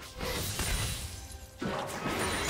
Let's go.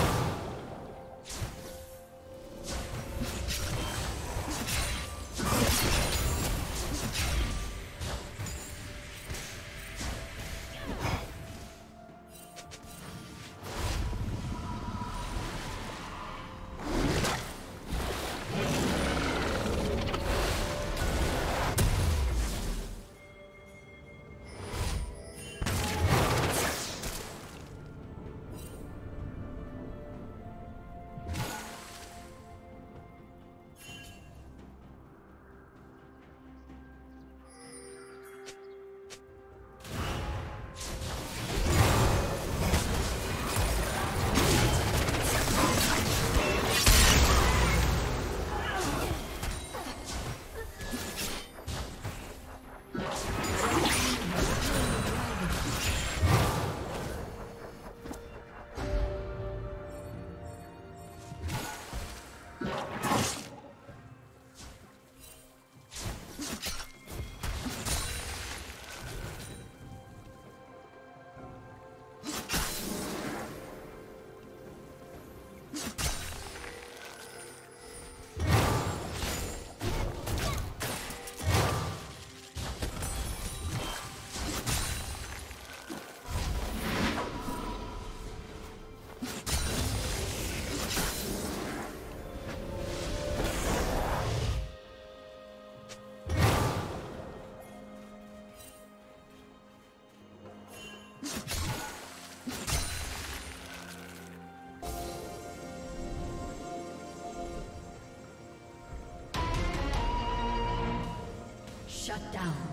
Shut down.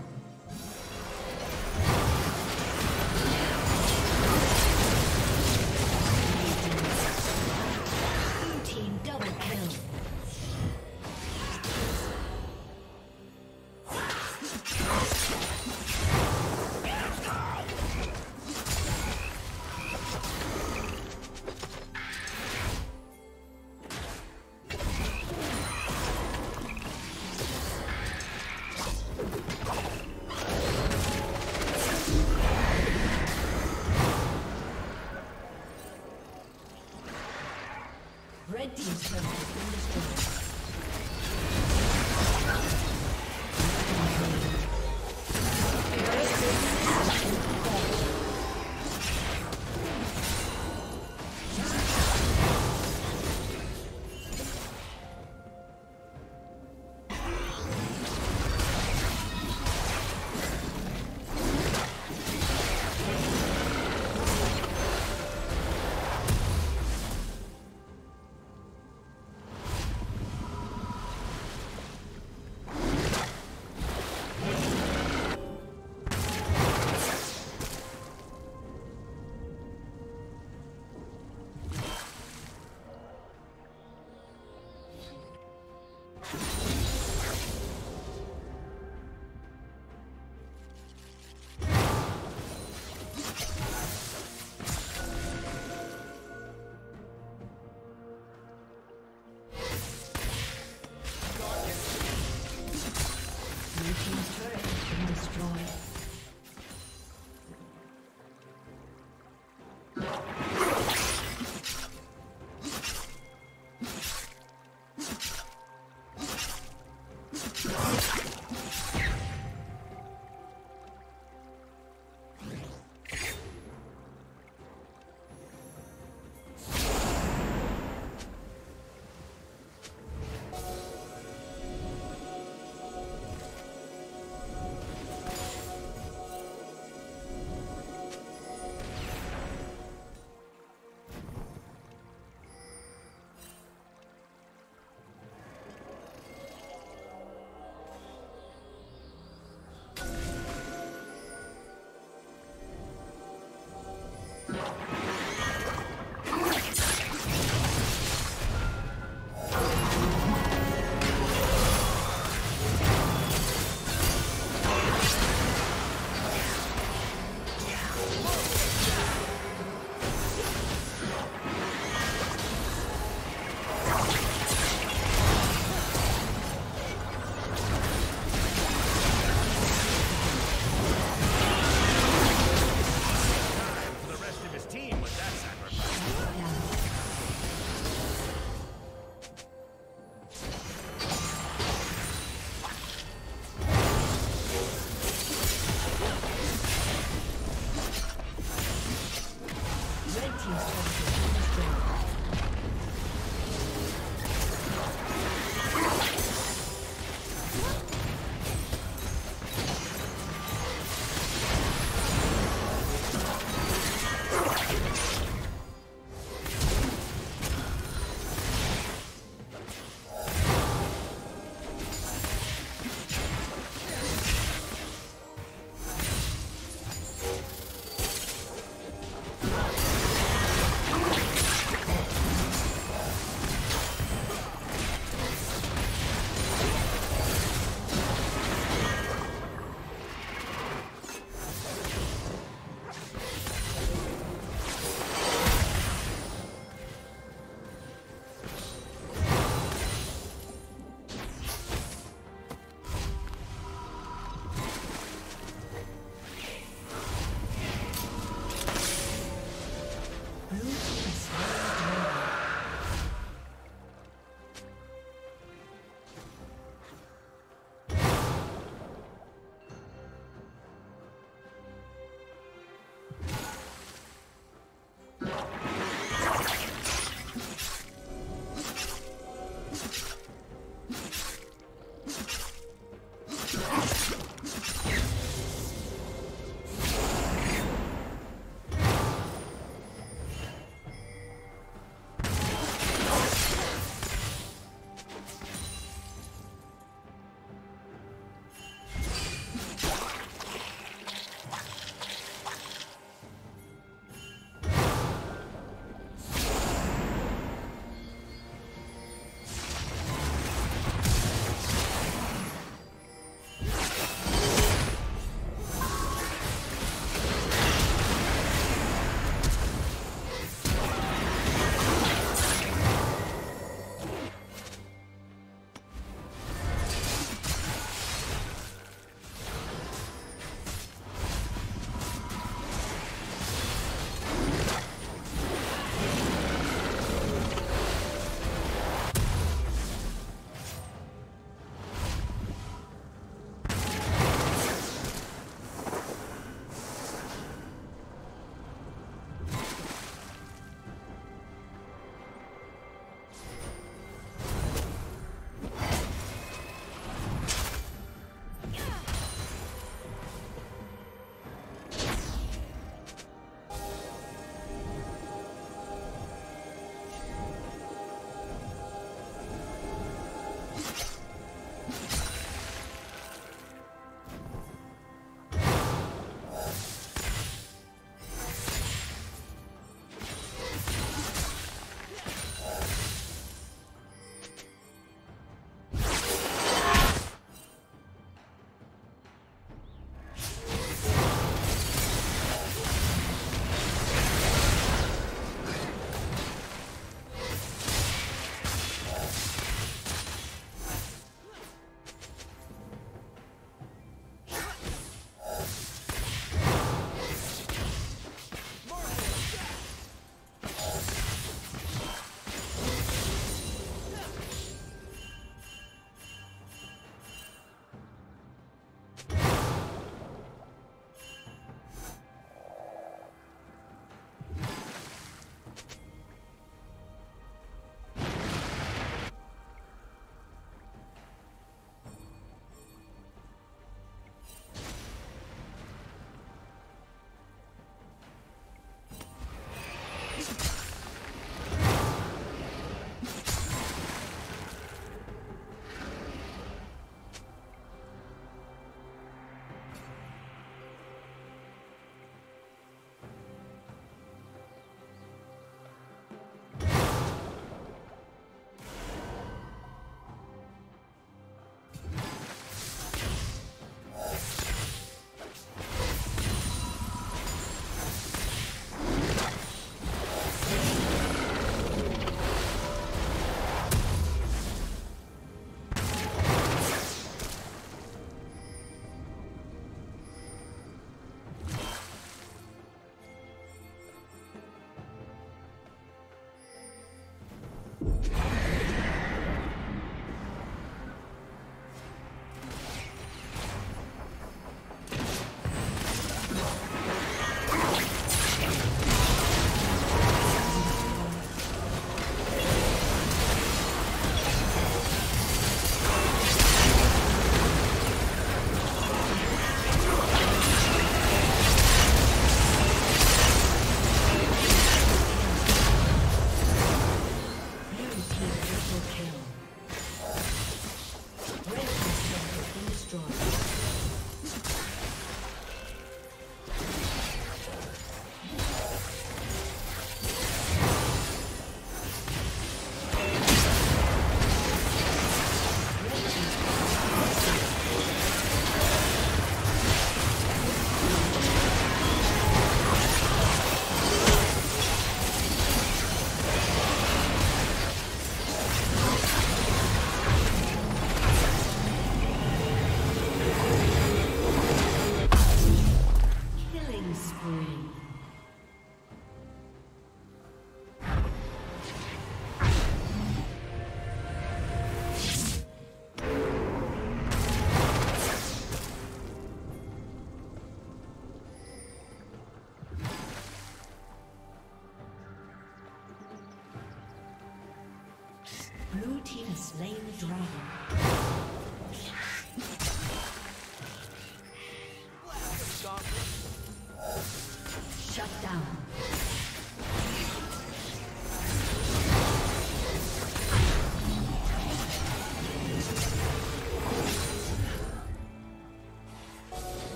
Slain the dragon.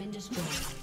been destroyed.